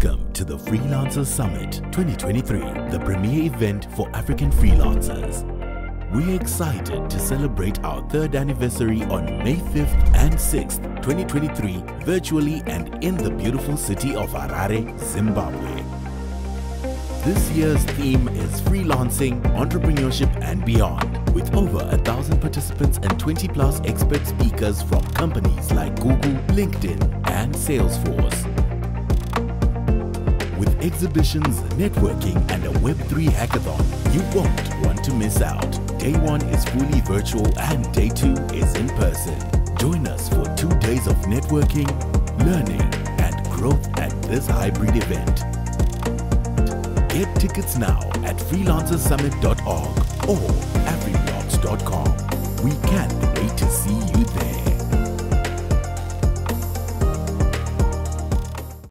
Welcome to the Freelancer Summit 2023, the premier event for African freelancers. We're excited to celebrate our third anniversary on May 5th and 6th, 2023, virtually and in the beautiful city of Harare, Zimbabwe. This year's theme is freelancing, entrepreneurship, and beyond, with over a thousand participants and 20 plus expert speakers from companies like Google, LinkedIn, and Salesforce. Exhibitions, networking, and a Web3 hackathon, you won't want to miss out. Day one is fully virtual and day two is in person. Join us for two days of networking, learning, and growth at this hybrid event. Get tickets now at freelancersummit.org or afriblocks.com.